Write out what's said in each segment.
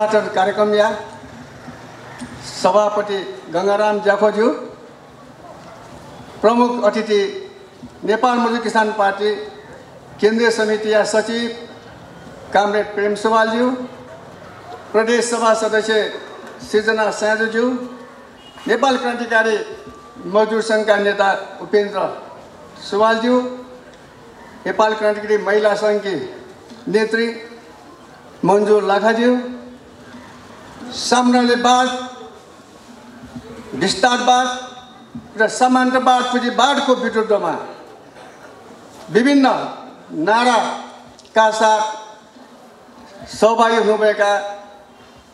उद्घाटन कार्यक्रम या। सभापति गङ्गाराम जाखोज्यू प्रमुख अतिथि नेपाल मजदुर किसान पार्टी केन्द्रीय समिति या सचिव कामरेड प्रेम सुवालज्यू प्रदेश सभा सदस्य सृजना स्याजुज्यू नेपाल क्रान्तिकारी मजदुर सङ्घका नेता उपेन्द्र सुवालज्यू नेपाल क्रान्तिकारी महिला सङ्घकी नेत्री मन्जु लाखाज्यू साम्राज्यवाद विस्तारवाद र समान्तवाद पुँजीवादको विरुद्धमा विभिन्न नाराका साथ सहभागी हुनुभएका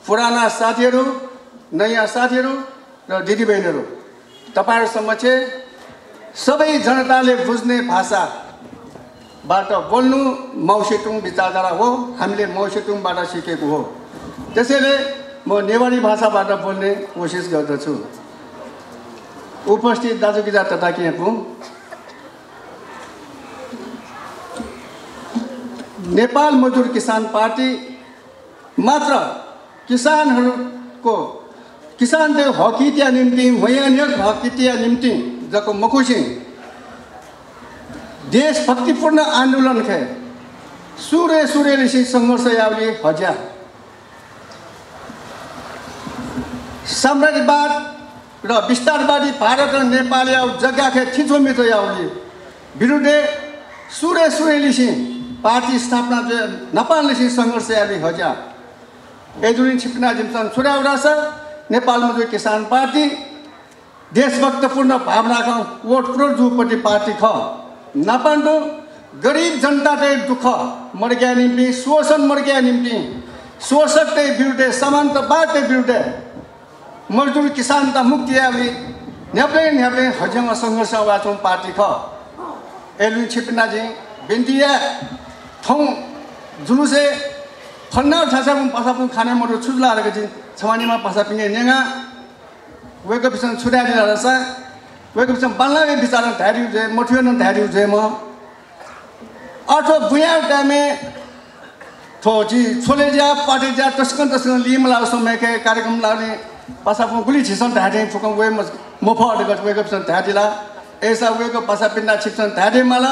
पुराना साथीहरू नयाँ साथीहरू र दिदीबहिनीहरू। तपाईँहरू समक्ष सबै जनताले बुझ्ने भाषाबाट बोल्नु मौसेटुङ विचारधारा हो। हामीले मौसेटुङबाट सिकेको हो। त्यसैले म नेवारी भाषाबाट बोल्ने कोसिस गर्दछु। उपस्थित दाजुगिजा यहाँको नेपाल मजदुर किसान पार्टी मात्र किसानहरूको किसान देव हकितिया निम्ति वैयानिक हकितिया निम्ति जको मकुसिङ देशभक्तिपूर्ण आन्दोलन खे। सुरे सुरे ऋषि सङ्घर्ष यावली हज्या। साम्राज्यवाद र विस्तारवादी भारत र नेपाल याव जग्गा खे थिचो मिचो यावली विरुद्धे सुरे सुरे लिसी पार्टी स्थापना नेपाल लिसी सङ्घर्ष यावली हज्या। एजुनी छिपना जिम्सन छुड्याउरा छ नेपाल मजदुर किसान पार्टी देशभक्तपूर्ण भावनाको वोट प्रो जुपट्टि पार्टी ख। नापाण्डो गरिब जनताकै दुःख मर्क्या निम्ति शोषण मर्क्या निम्ति शोषककै विरुद्ध समान्तवादकै विरुद्ध मजदुर किसान त मुक्ति आउने न्याप्ले न्याप्ले हजमा सङ्घर्ष वाचौँ पार्टी ख। एलु छिपनाजी बिन्तिया ठाउँ जुलुसे फन्ना ठासापुङ पसापुङ खाने मरो छुज्ला चाहिँ छवानीमा पसापिङे नेगा वेको पिछन छुट्याइदिएर रहेछ वेको पिछन बाल्लागे बिचारा ढारी उठे मठियो न ढारी उठे म। अठो बुया टाइमे थो जी छोले जा पाटे जा टस्कन टस्कन लिम लाउ समय के कार्यक्रम लाउने पसापुङ गुली छिसन ढाटे फुकम वे मोफा अडेको वेको पिछन ढाटीला ऐसा वेको पसा पिन्ना छिप्छन् ढाटे मला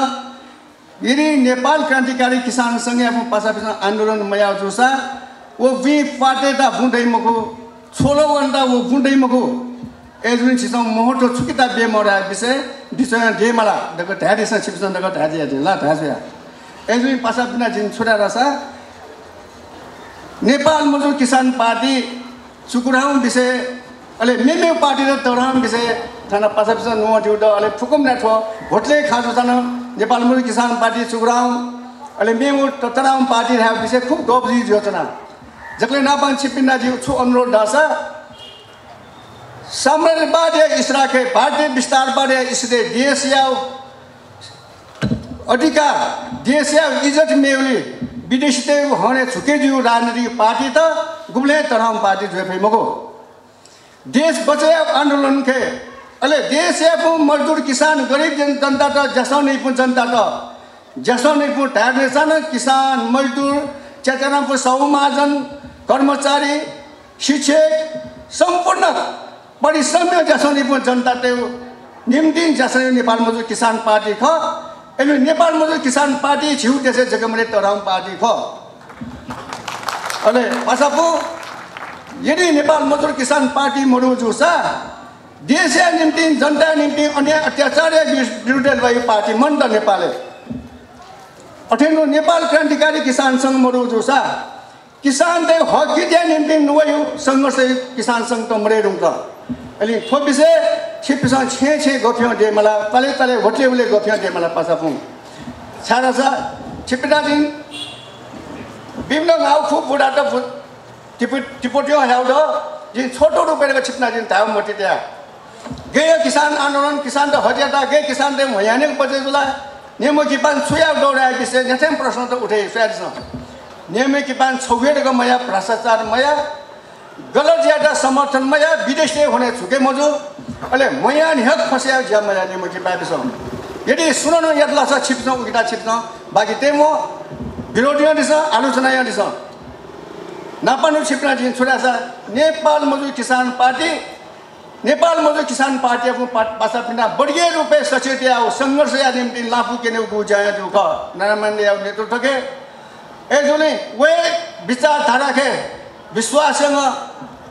यदि नेपाल क्रान्तिकारी किसान सङ्घ आफ्नो पासा पिछन आन्दोलन मया जुसा वो वी पाटे ता बुंडै मको छोलो वन्दा वो बुंडै मको एजुन छिसं मोहटो छुकिता बे मरा विषय विषय डे मला दक ढाडी स छिपसन दक ढाडी आदि ला ढासया एजुन पासा बिना जिन छुडा रसा नेपाल मजदुर किसान पार्टी चुकुराउ विषय अले मेमे पार्टी र तराम विषय थाना पासा पिसा नुवा टिउ द अले फुकुम ना ठो भोटले नेपाल मजदुर किसान पार्टी चुकुराउ अले मेमो तराम पार्टी रहा विषय खूब गबजी योजना। जसले नापान छिपिन्ना जी छु अनुरोध दासा साम्राज्यवाद या इसराके भारतीय विस्तारवाद या इसले देश या अधिकार देश या इज्जत मेवली विदेशी होने छुके जो राजनीतिक पार्टी त गुब्ले तराम पार्टी जो फे मगो। देश बचे आंदोलन के। अले देश या मजदूर किसान गरीब जन जनता त जसो नहीं पु जनता त। जसो नहीं पु सन किसान मजदूर चेतनापुर सौ महाजन कर्मचारी शिक्षक सम्पूर्ण परिश्रम जसरी पनि जनता त्यो निम्ति जसरी नेपाल मजदुर किसान पार्टी ख। यसले नेपाल मजदुर किसान पार्टी छिउ त्यसै जग्गामा तराउँ पार्टी ख। अनि पछापु यदि नेपाल मजदुर किसान पार्टी मरु जुसा देश निम्ति जनता निम्ति अन्य अत्याचार भयो पार्टी मन त नेपालले अठेनो नेपाल क्रान्तिकारी किसान सङ्घ मरु जुसा किसान हक कित्या निम्ति नुवायो सङ्घर्ष किसान सङ्घ त मरे रुङ त अहिले थो विषय छिपिस छे छे गफ्यो दे मलाई तले तले होटले उले गफ्यो दे मलाई पासा फुङ छाडा छ दिन खुब बुढा त टिप टिपोट्यो ह्याउ द जिन छोटो रुपेर छिप्ना दिन थाहा मोटी त्यहाँ। गए किसान आन्दोलन किसान त हजिया त गए किसान त भयाने बजे जुला नेमो किपान छुया दौडाए विषय नेठेम प्रश्न त उठे सुयासँग नियमित किपान छौगेटको मया भ्रष्टाचार मया गलत ज्यादा समर्थन मया विदेशले हुने छुके मजु। अहिले मया निहत फस्या ज्या मया नियमित किपाएछ यदि सुनाउनु याद लाग्छ छिप्छ उकिटा छिप्छ बाँकी त्यही म विरोधी दिन्छ आलोचना यहाँ दिन्छ नापानु छिप्ना जिन छोरा छ नेपाल मजदुर किसान पार्टी नेपाल मजदुर किसान पार्टी आफ्नो पासा पिना बढिए रूपे सचेत आओ सङ्घर्ष या निम्ति लाफु केने गु जाय दुख नारायण या नेतृत्व ए जुने वे विचारधारा के विश्वाससँग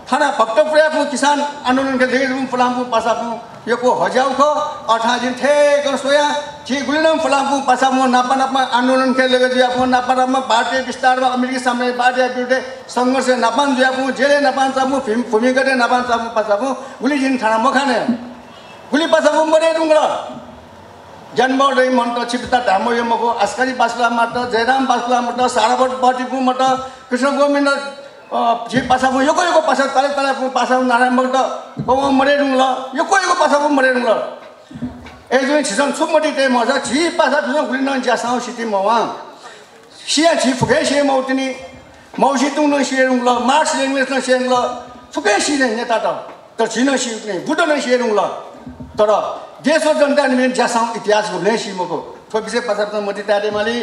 थाना भक्त पुर्याएको किसान आन्दोलन के लेगे फलामु पासापु। यो को हजाउ ख अठा जिन थे कर सोया। छि गुलिनम फलामु पासापु नापा नापा आन्दोलन के लेगे जो आपको नापा नापा भारतीय विस्तार में अमेरिकी सामने भारतीय विरुद्ध संघर्ष नापान जो आपको जेले नापान सामु फिम फुमी गरे नापान सामु पासापु। गुली जिन थाना मखाने। गुली पासापु मरे दुंगला जन्म रही मन त छिपिता धामो यो मको आस्कारी बासला मत जयराम मत साराबट बटिपु मत कृष्ण गोविन्द 지 빠사부 요거 요거 빠사 딸에 딸에 부 빠사부 나라 먹다 고모 머리는 러 요거 요거 빠사부 머리는 러 에즈는 지선 숨머리 때 뭐자 지 빠사 비선 우리는 자상 시티 뭐와 시야 지 fu게 시에 뭐더니 뭐시 동는 시에는 러 마스 랭웨스는 시에는 러 fu게 시에 내다다 또 지는 시에 부도는 시에는 러 तर देशो जनता निमेन ज्यासँग इतिहास घुम्ने सिमको थोपिसे पचास मती तारे माली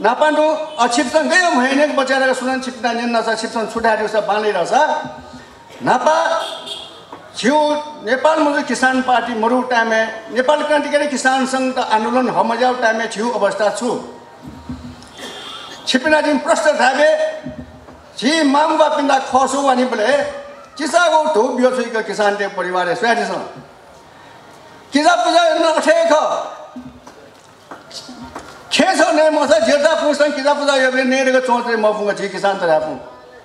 नापान्डो छिप्सन गयो महिने बचाएर सुनन छिप्ना निन्न छ छिप्सन छुट्याएको छ बाँधिरहेछ नापा छिउ नेपाल मजदुर किसान पार्टी मरु टाइमे नेपाल क्रान्तिकारी किसान सङ्घ त आन्दोलन हमजाउ टाइमे छिउ अवस्था छु। छिपिना दिन प्रश्न थाबे छि माम पिन्दा खसो भने बोले चिसाको धु बियो किसान परिवार स्वाटी छ किसा पूजा अठे ख खेसो ने मसा जेता पुस्तक किताब पुजा एवरे नेरेको चौत्रे मफुङ्गा छि किसान त रापु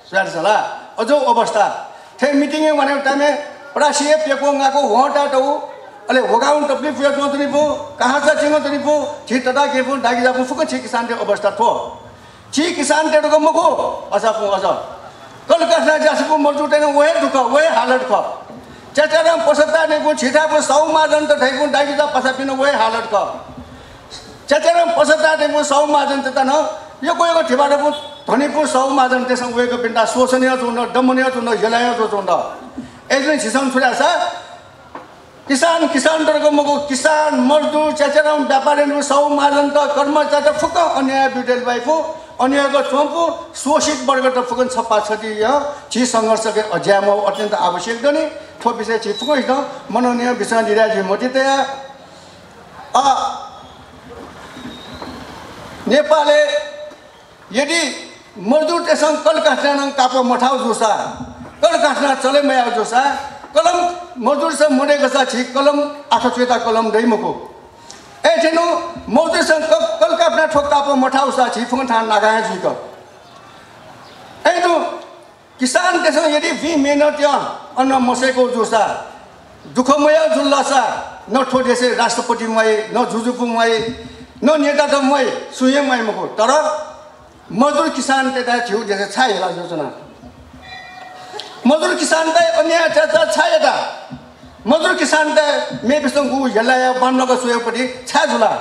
स्वाट सला अझौ अवस्था थे मिटिङ भने टाइमे प्रासिए पेको गाको होटा टौ अले होगाउन टप्ली फुया चौतरी पु कहाँ छ चिङो पु छि तदा के पु फुक छि किसान ते अवस्था थो छि किसान ते को मको असा पु असा कल कसना जासपु मर्जु तेन वे दुख वे हालत ख पसता पु छिटा पु सौ माजन त डागी जा पसा वे हालत ख च्याच्यारम पश्चात मु सौ महाजन त न यो गएको धनी पु सौ महाजन त्यसमा गएको पिन्डा शोषणीय यसले छिसाउनु छुट्या छ किसान किसान तरको मको किसान मजदुर च्याच्यारम व्यापारी सौ महाजन त कर्मचारी फुक्क अन्याय बिटेल बाइफु अन्यायको चोम्पु शोषित वर्ग त फुकन छप्पा के अत्यन्त आवश्यक दनि थो विषय छि फुक मनोनीय विषय दिराजी मोटी तया नेपाले यदि मजदुर त्यससँग कल काट्न कापो मठाउ जोसा कल काट्न चले मया जोसा कलम मजदुर से मरेको छ छि कलम आठो चेता कलम दैमको ए ठेनु मजदुर कल काप्ना ठोक कापो मठाउ सा छि फुङ ठान लगाए छि ए तो किसान त्यसो यदि भि मेहनत या अन्न मसेको जोसा दुःखमय जुल्लासा न ठोटेसे राष्ट्रपतिमय न जुजुपुमय न नेता त मै सुए मै मको तर मजदुर किसान त्यता छेउ जैसे छ होला योजना। मजदुर किसान त अन्य अत्याचार छ यता। मजदुर किसान त मे बिसँग गु हेला बान्नको सुएपट्टि छ झुला।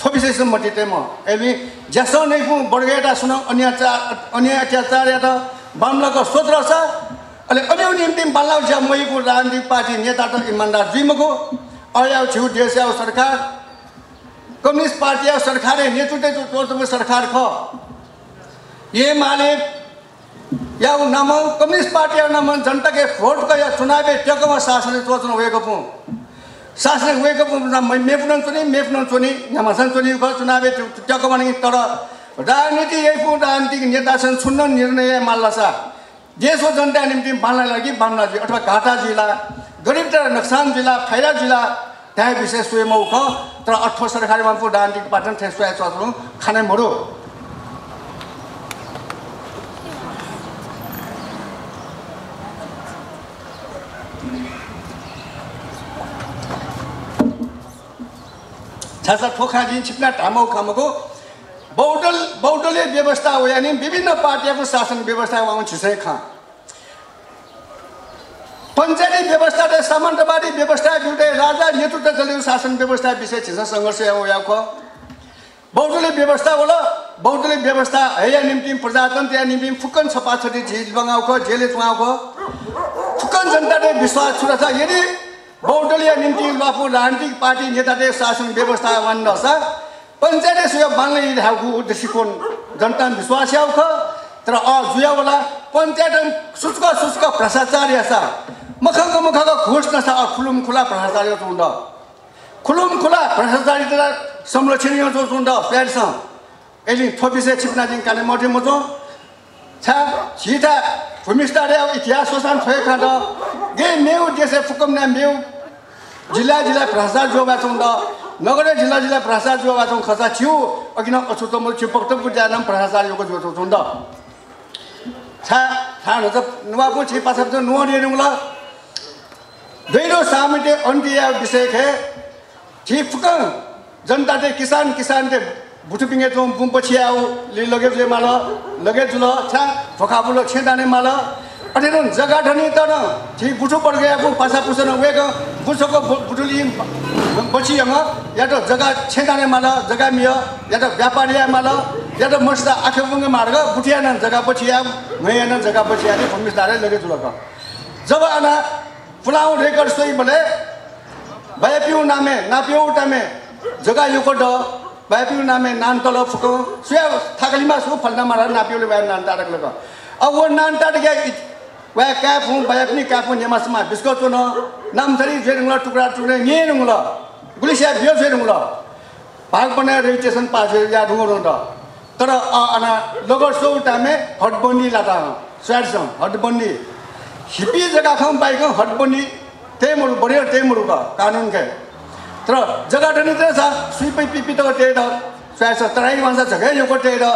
थोपिसैसम्म मटी म। एमी ज्यासो नै पु बडगेटा सुन अन्य अन्य अत्याचार या त बाम्लाको सोच रहेछ। अहिले अन्य निम्ति बाल्लाउ ज्या मैको राजनीतिक पार्टी नेता त इमान्दार जुइमको अयाउ छेउ देश सरकार। कम्युनिस्ट पार्टी सरकार नेतृत्व तोर्तुम सरकार ख। ये माले या नम कम्युनिस्ट पार्टी नम जनता के भोट का या चुनाव टेकमा शासन चोचन पो शासन पो मेपुन चुनी मेपुन चुनी नमसन चुनी चुनाव टेकमा नि तर राजनीति यही पो राजनीतिक नेता सुन्न निर्णय माल्ला देशको जनता निम्ति बाल्न लागि बाल्न अथवा घाटा जिल्ला गरिब नक्सान जिल्ला फाइदा जिल्ला त्यहाँ विशेष सुएमा उख तर अठो सरकारी मापु डान्टी पाटन थे सुया चत्नु खाने मरो छासा ठोखा दिन छिप्ना ढामौ खामको। बौडल बौडले व्यवस्था हो यानि विभिन्न पार्टीको शासन व्यवस्था उहाँ छिसै खा। पञ्चायती व्यवस्था र सामन्तवादी व्यवस्था जुटे राजा नेतृत्व चलेको शासन व्यवस्था विषय छिस सङ्घर्ष हो याको बौद्धले व्यवस्था होला बौद्धले व्यवस्था हैया निम्ति प्रजातन्त्र या निम्ति फुक्कन छपा छटी झिज बगाउँको जेले चुहाउँको फुक्कन जनताले विश्वास छुरा छ यदि बौद्धले निम्ति बापु राजनीतिक पार्टी नेताले शासन व्यवस्था छ पञ्चायत सुयो बाङ्लै ढाउको दृष्टिकोण जनता विश्वास याउख तर अ जुयावाला पञ्चायत सुस्क सुस्क भ्रष्टाचार असा मखंग मखंग घोष नसा अ खुलुम खुला भ्रष्टाचार चुंड खुलुम खुला भ्रष्टाचारी तर संरक्षण यो चुंड प्यारस एलिङ थोपिसे छिप्नाजिङ काले मठे मचो छा छिटा भूमिस्तारे इतिहास सोसान छोए खाँद गे मेउ देशे फुकम ना मेउ जिल्ला जिल्ला भ्रष्टाचार जो बाचौँ द नगरे जिल्ला जिल्ला भ्रष्टाचार जो बाचौँ खसा छिउ अघि न अछुत म छिउ पक्त बुझा नम भ्रष्टाचार योको जो चौँ द छा थाहा त नुवापु छि पाछा त नुवा दिनु ल दैरो सामिटे अन्तिया विषय छि फुकम जनता ते किसान किसान ते बुटुपिङे चौँ बुम पछि आऊ ले लगे जे माल लगे जुल छा फोखा बुलो छेदाने माल। अटेन जग्गा ढनी त न छि बुटु पर गया को पासा पुसन वेग बुसको बुटुली पछि हङ या त जग्गा छेदाने माल जग्गा मिय या त व्यापारी माल या त मस्ता आखे मार्ग बुटिया न पछि आ नयाँ न पछि आले दारे लगे जुल जब आना फुलाउ रेकर्ड सोई बले बायपिउ नामे नापिउ टामे जग्गा युको ड बायपिउ नामे नान तल फुको सुया थाकलिमा सु फल्ना मारा नापिउले बाय नान तारक लग। अब वो नान तारक या वह क्या फुं बायपनी क्या फुं नेमा समा बिस्को चुन नाम थरी जेरुंगला टुकड़ा टुकड़े निये नुंगला गुलिसिया बियो जेरुंगला भाग बने रेजिस्ट्रेशन पास या ढुंगो ड तर अना लगो सौ टामे हटबन्दी लाता स्याडसम हटबन्दी। हिपी जग्गा खाउँ बाइक हटबन्दी त्यही मुरु बढियो त्यही मुरु कानुन के। तर जग्गा ठनी चाहिँ छ सुइपै पिपी त त्यही त तराई झगै यो त्यही त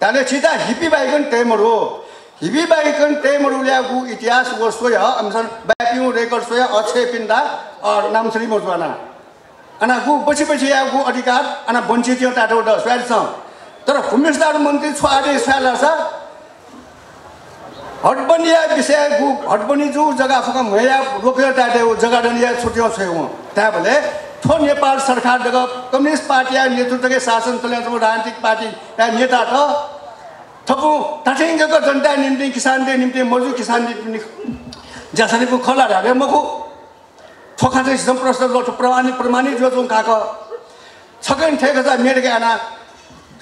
त्याले छिटा हिपी त्यही मुरु हिबी बाइकन त्यही मुरु ल्याएको इतिहास वो सोय अमसन ब्यापिउ रेकर्ड सोय मोजवाना। अना गु पछि पछि आएको अधिकार अना टाटो ड स्याडसँग तर भूमिस्तार मन्त्री छुवाडे स्याला छ हटबनिया विषय गु हटबनी जो जग्गा फुका मैया रोक्यो टाटे जग्गा डनिया छुट्यो छेउ त्यहाँ भने थो नेपाल सरकार जग कम्युनिस्ट पार्टी या नेतृत्वकै शासन चलाउँछ राजनीतिक पार्टी या नेता त थपु टाठिङ्गको जनता निम्ति किसानले निम्ति मजदुर किसान निम्ति जसरी पु खोला ढाले मखु फोखा चाहिँ सिस्टम प्रश्न गर्छु। प्रमाणित प्रमाणित जो चुङ खाएको छकन ठेको छ आना।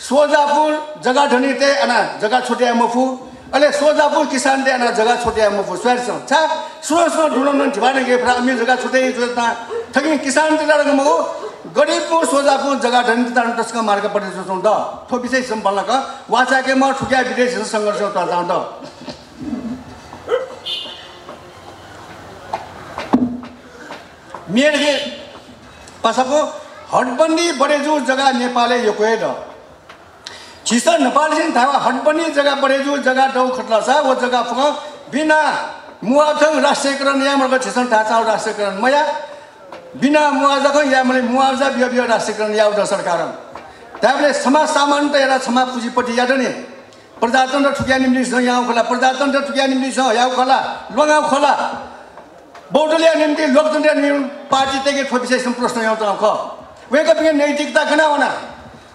सोजापुर जग्गा ढनी ते आना जग्गा छुट्या मफु अहिले सोजापुर किसान आना जग्गा छुट्या अमी जग्गा थकिन किसान गरिबपुर सोजापुर जग्गा मार्ग पटे सोचौँ विषय सम्पन्न क वाचा के म ठुक्या विदेश सङ्घर्ष पासाको हटबन्दी बढेजु जग्गा नेपालले यो द चिस नेपाल थाहा हटबन्दी जग्गा बढेजु जग्गा डौ खट्ला छ वो जग्गा फुक। बिना मुआवजा राष्ट्रियकरण या मर्ग छिसन थाहा छ राष्ट्रियकरण मया। बिना मुआवजा या मैले मुआवजा बियो बियो राष्ट्रियकरण या उठ सरकार त्यहाँले समाज सामान्य त एउटा क्षमा पुँजीपट्टि याद नि। प्रजातन्त्र ठुकिया निम्ति यहाँ खोला प्रजातन्त्र ठुकिया निम्ति छ यहाँ खोला लगाउ खोला बौद्धलिया निम्ति लोकतन्त्र पार्टी तेगे ठोपिसे प्रश्न यहाँ ख वेकअप नैतिकता कना होना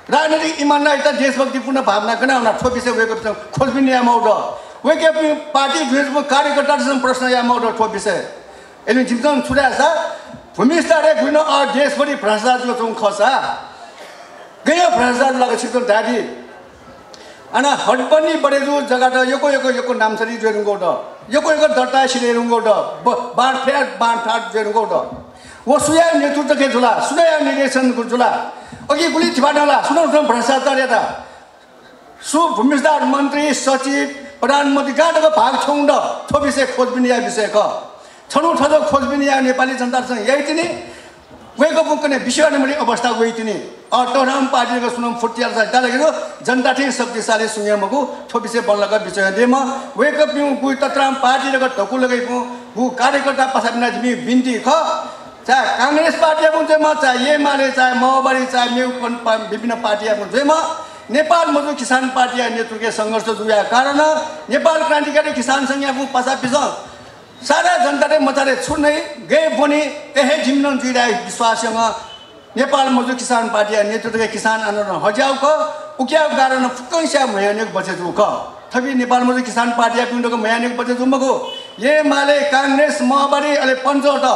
राजनीतिक ईमानदारिता देशभक्तिपूर्ण भावना कना होना ठोपिसे वेकअप खोजबिन या मौड वेकअप पार्टी भेजको कार्यकर्तासँग प्रश्न या मौड ठोपिसे यसले जिम्सन छुट्या छ भूमिस्तारे गुण अ देशभरि भ्रष्टाचारको चौँ खसा गयो भ्रष्टाचार लगाएको छिटो दादी ana hotpani bareju jaga da yoko yoko yoko namsari joingo da yoko yoko data silerungo da ban fair ban thar joingo da वो सुया नेतृत्व के झुला? सुया निर्देशन झुला अघि थिपाडाला सुनौ सुनौ भ्रष्टाचार यता सु भूमिस्तार मन्त्री सचिव प्रधानमन्त्री कहाँको भाग छौँ ड थो विषय खोजबिन या विषय क छनु ठजो खोजबिन या नेपाली जनतासँग यही तिनी वेको बुकने विषय मैले अवस्था गई तिनी अटोराम पार्टीको सुनम फुटिया त्यहाँदेखि जनता थिए शक्तिशाली मगु थो विषय बल्लका विषय दे म वेकअप पिउ गुई तत्राम ढकु लगाइ पु गु कार्यकर्ता पछाबिना जिमी बिन्ती ख चाहे काङ्ग्रेस पार्टी हुन्छ म चाहे एमाले चाहे माओवादी चाहे मेउ विभिन्न पार्टी हुन्छ म नेपाल मजदुर किसान पार्टी नेतृत्व सङ्घर्ष जुया कारण नेपाल क्रान्तिकारी किसान सङ्घ पछा पिछ सारा जनताले मजाले छुट्नै गए पनि त्यही जिम्न जुइरहेको विश्वाससँग नेपाल मजदुर किसान पार्टी नेतृत्वका किसान आन्दोलन हजाउक उक्याउ कारण फुक्कैस्या मयानेक बचेजु क थपि नेपाल मजदुर किसान पार्टी पिण्डको मयानेक बचेजु मगो ये माले काङ्ग्रेस माओवादी अहिले पञ्चवटा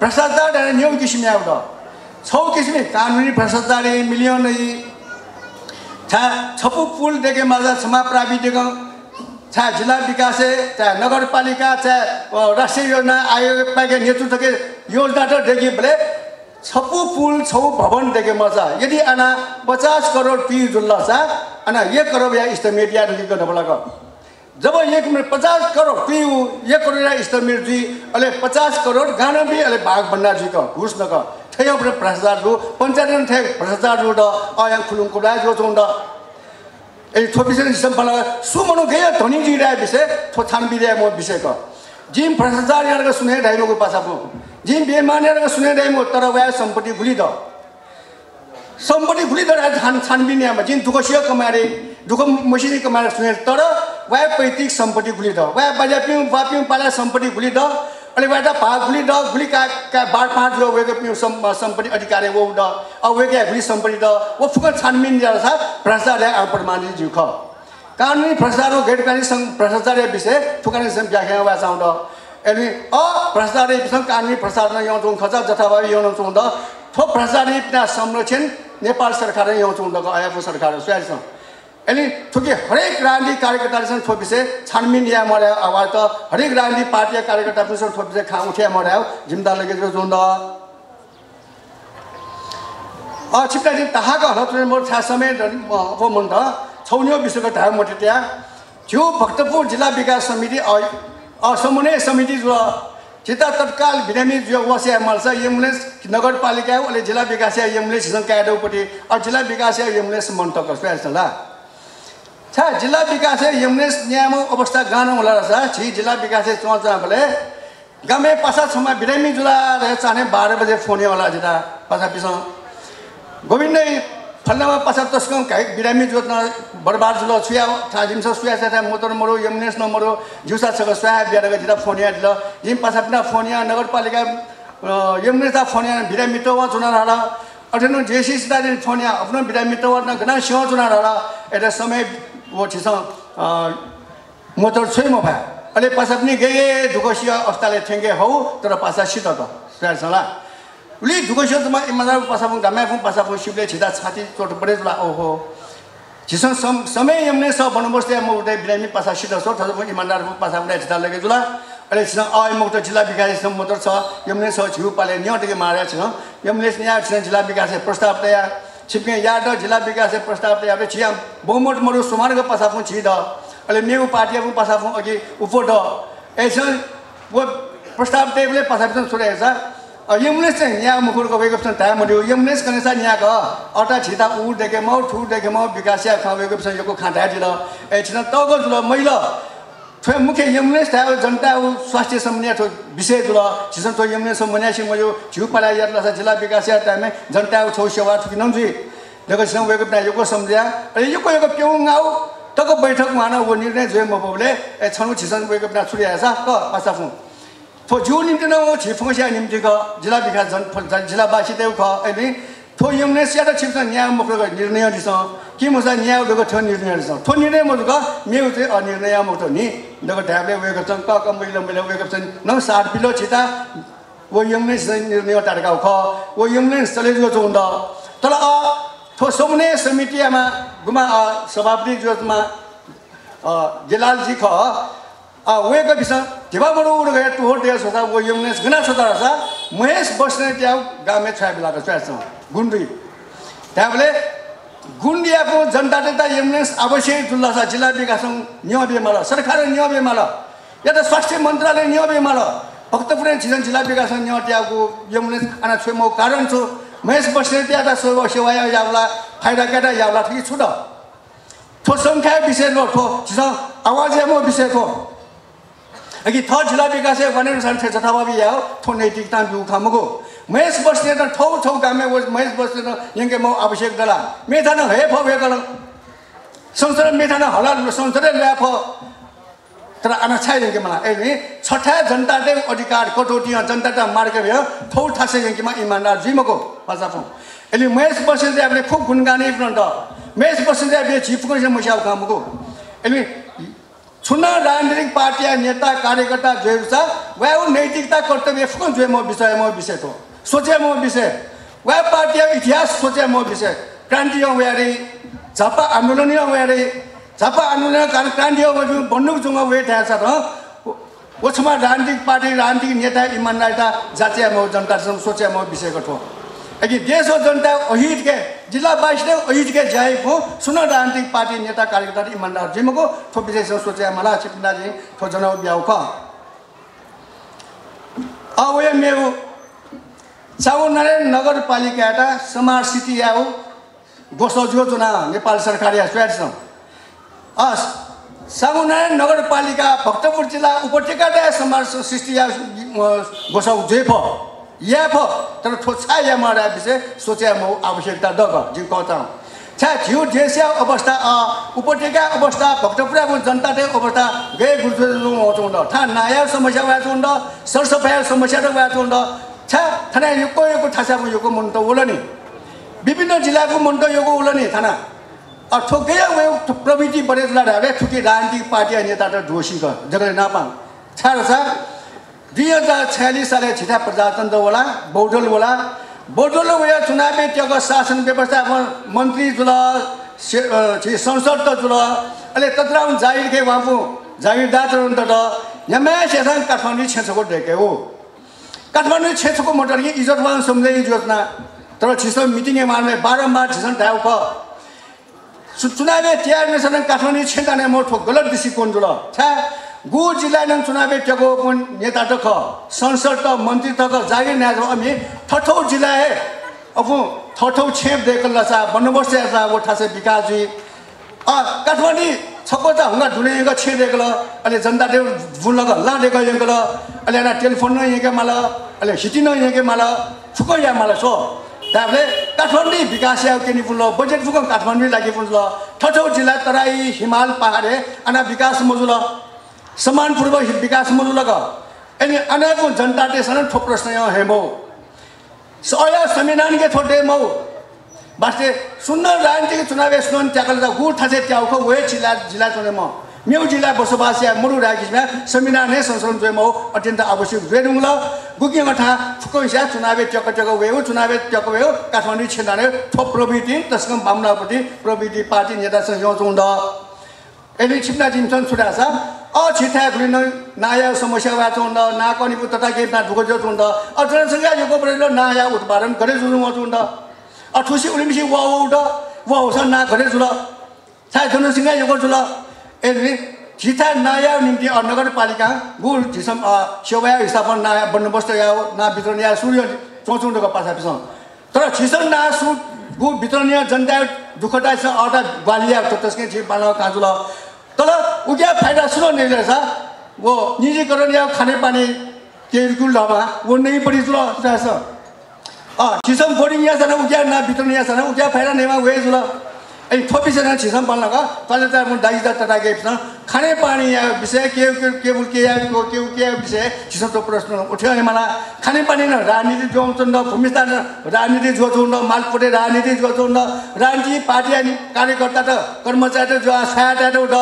भ्रष्टाचार नियम किसिम याउड छौ किसिम कानुनी भ्रष्टाचार मिलियन छा छपु पुल देखे माझा क्षमा प्राविधिक चाहे जिल्ला विकास चाहे नगरपालिका चाहे राष्ट्रिय योजना आयोग पाके नेतृत्व के योजना तो देखिए बोले छपु पुल छौ भवन देखे मजा यदि आना पचास करोड पी जुल्ला सा आना एक करोड या इस्टमेट या देखि पलाको जब एक मिनट पचास करोड पी एक करोड या इस्टमेट जी अले पचास करोड गाना भी अले भाग भन्ना जी का घुस न का भ्रष्टाचार जो पञ्चायत ठे भ्रष्टाचार जो द आया खुलुङ को जोंड ए थोपिसन सिस्टम पला सुमनो धनी जी रहा विषय थो छान भी म विषय का जिम भ्रष्टाचार यहाँ सुने ढाइलोको पासाको जिम बिहे मानेर सुने ढाइमो तर वया सम्पत्ति भुलिद सम्पत्ति भुलिद छान छानबिन यहाँ जिन दुःख सियो कमाएर दुःख मसिनी कमाएर सुने तर वया पैतृक सम्पत्ति भुलिद वया बाजा पिउँ पाला सम्पत्ति भुलिद अनि वाटा भा भुलि द भुलि का का बाढ पाँच रो वेको पिउँ सम्पत्ति अधिकारी वो द। अब वेके भुलि सम्पत्ति द। वो फुकट छानबिन जरा छ भ्रष्टाचार आउ प्रमाणित जिउ ख। कानुनी भ्रष्टाचार गैरकानुनी भ्रष्टाचार विषय ठुकाने व्याख्या वा चाउँद अनि अ भ्रष्टाचार विषय कानुनी भ्रष्टाचार यहाँ चौँ खचा जथाभावी यहाँ चौँद थो भ्रष्टाचार संरक्षण नेपाल सरकार यहाँ चौँदको आएको सरकार सुहाल्छ अनि थुकी हरेक राजनीतिक कार्यकर्तासँग थो विषय छानबिन या मर्यायो आवाज त हरेक राजनीतिक पार्टी कार्यकर्ता पनि थो विषय खा उठ्या मर्यायो जिम्दा लगेको अ छिप्टा चाहिँ ताहाको हलत मोर छा समय अब मन त छौन्यो विश्वको ढाक मोटिट्या। जो भक्तपुर जिल्ला विकास समिति असमन्वय समिति जो चिता तत्काल बिरामी जो वस्या मल्छ एम्बुलेन्स नगरपालिका अहिले जिल्ला विकास एम्बुलेन्स हिजो क्याडौपट्टि अब जिल्ला विकास एम्बुलेन्स मन्तक छ ल छा जिल्ला विकास एम्बुलेन्स नियामक अवस्था गाना होला रहेछ छि जिल्ला विकास चौचा बोले। गामे पासा बिरामी जुला चाहे बाह्र बजे फोन होला जिता पासा पिस। गोविन्दै फल्नामा पासा तस्कम काहीँ बिरामी जोत्न बर्बाद जुल थाहा छ सुया छ मोटर मरो यमुनेस नमरो जुसा छ सुया बिहार जिता फोनिया दिल जिम पासा पिना फोनिया नगरपालिका यमुनेस फोनिया बिरामी तो चुना रहा। अठेनु जेसी दिन फोनिया आफ्नो बिरामी वहाँ गना सिंह चुना रहा। এটা समय वठिसँग मोटर छोइ म भए अहिले पासा पनि गए ढुकसिया अस्ताले ठेङ्गे हौ तर पासा सित त। स्याहारसँग उसले ढुकसियो त म मजाले पासाफुङ पासा फुङ सिपले छिदा छाती चोट पऱ्यो ला ओहो। झिसँग सम समय एम नै सब भन्नुपर्छ म उठे बिरामी पासा सित छ तर म इमान्दार पासा उठा छिटा लगेँ जुला अहिले छिसा अ म जिल्ला विकास मोटर छ एम नै छ छिउ पाले न्यटेको मारेको छ। एमले यहाँ जिल्ला विकास प्रस्ताव तयार छिपके याद जिल्ला विकास प्रस्ताव तया बे छिया। बहुमत मरु सुमारको पासा पु छि द। अले मेउ पार्टी पु पासा पु अघि उपो द। एसन वो प्रस्ताव टेबले पासा पु छोडे छ। यमुनेस चाहिँ यहाँ मुखुर गएको छ टाइम मऱ्यो यमुनेस कने छ यहाँको अटा छिता उ देखे म ठु देखे म विकासिया खाएको छ यो खाँदा दिल ए छिन तगो जुल मैल। थो मुख्य यमुनेस था जनता स्वास्थ्य सम्बन्धी थो विषय जुल छिसन थो यमुनेस मन्यासी म यो झिउ पाला याद छ जिल्ला विकासिया टाइममा जनता छौ सेवा ठुकी नम्जी देखो छिन वेको योको सम्झ्या अरे योको योको प्यौ गाउ तको बैठक माना वो निर्णय जो म बोले ए छनु छिसन वेको ना छुरिया छ क पासा फु। थो जो निम्ति न छि फंसिया निम्ति क जिल्ला विकास जन जिल्लावासी देउ ख अहिले थो यमने स्याट छिप्स न्याय मुक्त निर्णय दिस कि मुसा न्याय उदको थो निर्णय दिस थो निर्णय मुक्त मेउ चाहिँ अनिर्णय मुक्त नि दको ढ्याबले वेको छन् क क मैले मैले वेको छन् न सात पिलो छिता वो यमने निर्णय टाडका ख वो यमने चले जो चोन्द तर अ थो समन्वय समितिमा गुमा सभापति जोमा जिल्लाजी ख। वेको विषय धिबा बडो उड गए टु होट दिया सोता वो यमनेस गना सोता रसा महेश बस्ने त्या गामे छाय बेलाको छायछ गुन्डी। त्यहाँ बोले गुन्डियाको जनता त यमनेस आवश्यक जुल्ला छ जिल्ला विकास नियम बेमाल सरकार नियम बेमाल या त स्वास्थ्य मन्त्रालय नियम बेमाल भक्तपुर छिजन जिल्ला विकास नियम त्याको यमनेस आना म कारण छु। महेश बस्ने त्या त सेवा यावला फाइदा केटा यावला ठिक छु त थो सङ्ख्या विषय लो थो आवाज म अघि थ जिल्ला विकास भनेर थे जथाभावी या थो नैतिकता बिउ खामगो महेश बस्ने त ठौ ठौ गामे महेश बस्ने त यङ्गे म आवश्यक दला मेथा न हे फ भे गल संसार मेथा न हला संसार ल्या फ। तर आना छाइ कि मलाई। ए छठा जनताले अधिकार कटौती जनता मार्के भयो थौ ठासे कि मा इमानदार जिमको। फासाफो अहिले महेश बसेर चाहिँ हामीले खुब गुनगानी फ्रन्ट महेश बसेर चाहिँ हामीले झिपको कामको अहिले छुन राजनीतिक पार्टी नेता कार्यकर्ता जो छ वह नैतिकता कर्तव्य फुकन जो म विषय म विषय तो सोचे म विषय। वह पार्टी इतिहास सोचे म विषय। क्रान्ति वेरे झापा आन्दोलन वेरे झापा आन्दोलन क्रान्ति बन्नुक जुङ्ग वे छ र। ओछमा राजनीतिक पार्टी राजनीतिक नेता इमान्दारिता जातीय म जनतासँग सोचे म विषयको ठो अघि देश जनता अहित जिल्ला बाइसले अहित के जाए हो सुन राजनीतिक पार्टी नेता कार्यकर्ता इमान्दार जिमको ठो विषयसँग सोचे मलाई चिपिन्दाजी ठो जनाउ ब्याउ ख अवे मेरो चाउनारायण नगरपालिका एउटा स्मार्ट सिटी आऊ गोसौ योजना नेपाल सरकार या स्वयं अस सामुनारायण नगरपालिका भक्तपुर जिल्ला उपत्यका स्मार्ट सिटी या गोसौ जेफ फ तर थो छा या मारा विषय सोचे म आवश्यकता दग जिउ कहता छा झिउ देशिया अवस्था उपत्यका अवस्था भक्तपुरा जनता अवस्था गए गुरुत्व ठा नाया समस्या वाचो हुँदा सरसफाइ समस्या वाचो हुँदा छा थाना यो यो ठासा यो मन त नि विभिन्न जिल्लाको मन त यो होला नि थाना ठोकै प्रविधि बढेर ठुकी राजनीतिक पार्टी नेता त ढोसी जगह नापाङ छाड छ दुई हजार छयालिस साल छिटा प्रजातन्त्र होला बौद्धल होला। बौद्धल उयो चुनावी त्यहाँको शासन व्यवस्था मन्त्री जुल संसद त जुल अहिले तत्र जागिर के उहाँको जागिरदार त यमा काठमाडौँ छेछको ढेके हो। काठमाडौँ छेछको मोटर कि इज्जत वान सम्झै योजना। तर छिसो मिटिङ मार्ने बारम्बार छिसन ढाउ ख चुनावी तयार नेसन काठमाडौँ छेदाने मोठो गलत दृष्टिकोण जुल। छा गु जिल्ला चुनावी पनि नेता त ख? संसद त मन्त्री त जागिर न्याज अमी ठठौ जिल्ला हे। अब ठठौ छेप दिएको लसा बन्दोबस्त याचा वो ठासे विकास जी अ काठमाडौँ छक्को त हुँगा ढुनेको छेदेको ल। अहिले जनता देव भुलग लाँडेको यहाँको ल। अहिले यहाँ टेलिफोन नै यहाँकै माल। अहिले सिटी नै यहाँकै माल। फुको यहाँ माल सो। त्यहाँले काठमाडौँ विकास या के फुल बजेट फुक काठमाडौँ लागि फुल ठठौ जिल्ला तराई हिमाल पहाडे अना विकास मजुल। सम्मानपूर्वक विकास मुलुक अनि अनेक जनता सन ठो प्रश्न हेमौ। सय संविधान के छोटे मौ। बास्ते सुन्न राजनीतिक चुनाव सुन त्याकल गु ठासे त्याउख वे जिल्ला जिल्ला चुने म। म्यौ जिल्ला बसोबास या मुरु राखिसमा संविधान नै संशोधन जोइ मौ। अत्यन्त आवश्यक वेदुङ ल। गुकी मठा फुकैसा चुनाव ट्याक ट्याक वेउ चुनाव ट्याक वेउ काठमाडौँ छिन्दाने ठोप प्रवृत्ति तस्कम बामनापट्टि प्रवृत्ति पार्टी नेतासँग चौँड यसले छिप्ना जिम्सन छ अछिठा खुलिन नाया समस्या वाचो हुँदा ना कनिपु तथा के ना ढुको जोत हुँदा अ जनसङ्ख्या यो परेलो नाया उत्पादन गरे जुलु मच हुँदा अ ठुसी उलिमिसी वा उठ वा होस ना घरे जुल। जनसङ्ख्या यो जुल। यसले छिथा नाया निम्ति नगरपालिका गुल झिसम सेवा हिसाबमा नाया बन्दोबस्त या ना वितरण या सूर्य चौचौँडोको पासा पिस तर छिसन ना सु गु वितरण जनता दुःखटा छ अर्धा बालिया त्यसकै छि बाल काजुल। तर उज्या फाइदा सुनो नहीं रहेछ। वो निजीकरण या खाने पानी के कुल ढाबा वो नहीं पड़ी जुल रहेछ छिसम बोर्डिङ यहाँ छैन उज्या ना भित्र यहाँ छैन उज्या फाइदा नेमा वे जुल अनि थोपिसेन छिसम बल्न ग तले त म दाइज तटा गएपछि खाने पानी या विषय के के के या के के विषय छिसम तो प्रश्न उठ्यो अनि मलाई खाने पानी न राजनीति जोउँछन् भूमिस्थान राजनीति जोउँछन् मालपुटे राजनीति जोउँछन् राजनीति पार्टी अनि कार्यकर्ता त कर्मचारी जो सहायता उठ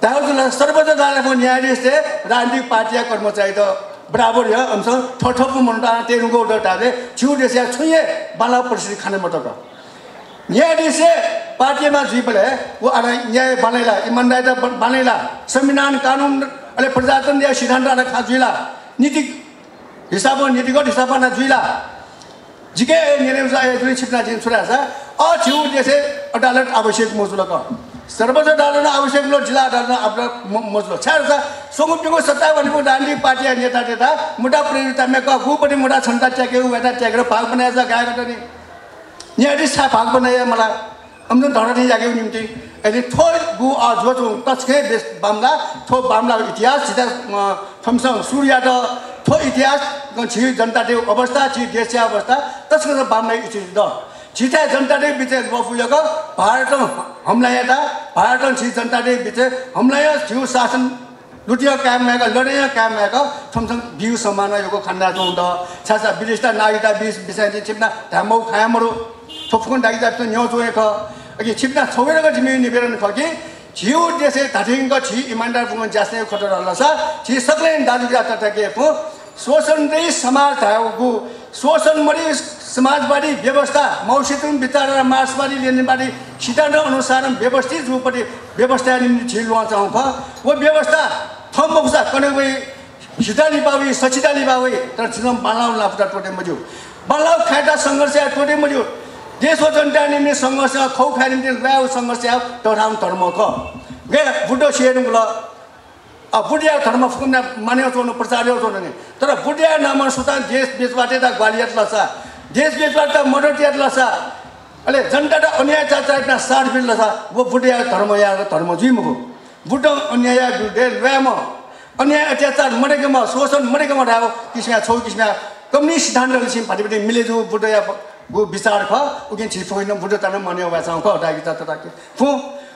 त्याला सर्वोच्च अदालतको न्यायाधीशले राजनीतिक पार्टी कर्मचारी त बराबर यो अंश ठठोको म्हणटा तेरुको उठाले छिउ देश छुए बाला परिस्थिति खाने मत न्यायाधीश पार्टीमा जिपले वो आना न्याय बनाइला इमान्दारिता बनाइला संविधान कानुन अहिले प्रजातन्त्र सिद्धान्त आना खा जुइला नीति हिसाबमा नीतिगत हिसाबमा जुइला जिके निर्णय छिप्ना जिन छुरा छ अ छिउ देशे अदालत आवश्यक मजुलक सर्वोच्च अदालत आवश्यक लो जिल्ला अदालत आपला मजलो छाड छ सोगुप्टीको सत्ता भनेको राजनीतिक पार्टी नेता नेता मुटा प्रेरिता मेका गुपट्टि मुटा छन्ता च्याकेको वेटा च्याकेर भाग बनाएछ गाएको नि न्यायाधीश छा भाग बनाए मलाई अमदन धडा जागेको निम्ति अहिले थो गु जो तस्कै देश बाम्ला थो बाम्ला इतिहास सिधा थमसँग सूर्य त थो इतिहास छि जनता अवस्था छि देश अवस्था तस्को बाम्ला इतिहास द छिटा जनता बिच बफुयको भारत हमला यता भारत छि जनता बिच छिउ शासन लुटिया काम मैका लड़ाइया काम थम थम बिउ समान योको खन्दा जोंद छासा बिलिस्टा नागिता बिस बिसाइति छिप्ना धामौ खायामरो थोफुन दागिता त न्यो जोए ख अघि छिप्ना छोवेरको जिमि निबेरन खकि झिउ देशे धाथिङ छि इमान्दार पुगन जास्ने खटर हल्ला छ छि सक्ले दाजुगा तटके पु शोषण दै समाज धाउगु शोषण मरि समाजवादी व्यवस्था मौसितुङ विचार र मार्क्सवादी लेनिनवादी सिद्धान्त अनुसार व्यवस्थित रूपपट्टि व्यवस्था छिल्वा चाहँ व्यवस्था थम मौसा कने लिपावी सचिता लिपावी तर छिनम बालाउ लाफटा टोटे मजु बालाउ खाइटा सङ्घर्ष टोटे देश जनता निम्ति सङ्घर्ष खौ खाइ निम्ति ल्याउ सङ्घर्ष टौराम धर्म ख गे बुढो सिहेर्नु ल बुढिया धर्म फुकुन्ना मान्यो चोर्नु प्रचार चोर्नु तर बुढिया नाम सुतान देश बेचबाट त ग्वालियर लसा। देश बेचबाट मडटियर लसा। अहिले जनता त अन्याय चाचा साठ बिल लसा। वो बुढिया धर्म या धर्म जुइम हो। बुढो अन्याय ल्याम अन्याय अत्याचार मरेकोमा शोषण मरेकोमा ढाको किसिमा छौ किसिमा कम्युनिस्ट सिद्धान्त किसिम फाटिपट्टि मिलेजु बुढो या गु विचार ख उकिन छिफोइन बुढो तान मन्यो भएछ ख डाकी त फु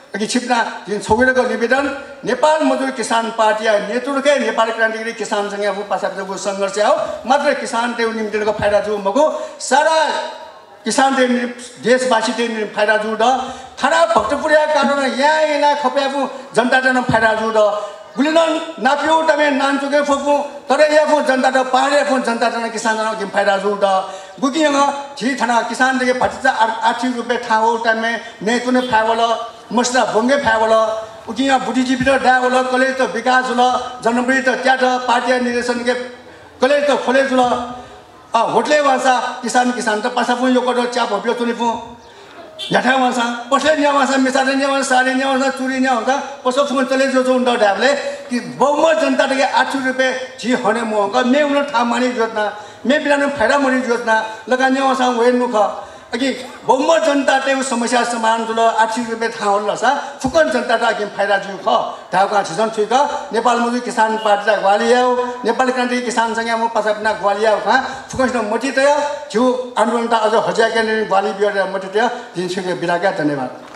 अघि छिप्ना जुन छौगेरको निवेदन नेपाल मजदुर किसान पार्टी नेतृत्वकै नेपाली क्रान्तिकारी किसानसँग अब पासाको सङ्घर्ष हो मात्र किसान त्यो निम्तिको फाइदा छु मको सारा किसान देशवासी त्यो फाइदा छु ड खराब भक्तपुरिया कारण यहाँ यहाँ खप्यापु जनता जन फाइदा ड गुलिनन नाप्यो तमे नान चुके फुकु तर यहाँ जनता त पहाडे फु जनता जन किसान जन फाइदा छु ड गुकिङ छि थाना किसान देखि फटिचा आर्थिक रुपे ठाउँ टाइममे ने कुनै फाइवल मसला बङ्गे फ्यावल उकिया बुद्धिजीवी त डावल कलेज त विकास हुल जनवरी त त्याट पार्टी निर्देशन कलेज त खोलेज हुल होटले भाषा किसान किसान त पासा पुँ यो कटो च्याप हप्यो तुनि पुँ झ्याठा भाषा पसले न्या भाषा मिसाले न्या भाषा सारे न्या भाषा चुरी न्या हुन्छ पसो फुन चले जो जो उन्डा ढ्याबले कि बहुमत जनता के आठ सौ रुपियाँ झी हने मुह मे उन ठाउँ मानि जोतना मे बिना फाइदा मरि जोतना लगा न्या भाषा वेन मुख अघि बहुमत जनता त्यो समस्या समाधान ठुलो आर्थिक रूपले थाहा होला सा। फुकन जनता त अघि फाइदा छु ख। ढाउका छिसन छु नेपाल मुजी किसान पार्टी ग्वालिया नेपाली क्रान्ति किसानसँग म पछापिना ग्वालिया खा। फुकन मटितय आन्दोलन त अझ हजाके ग्वाली बियर मटितय दिनसुके बिराका धन्यवाद।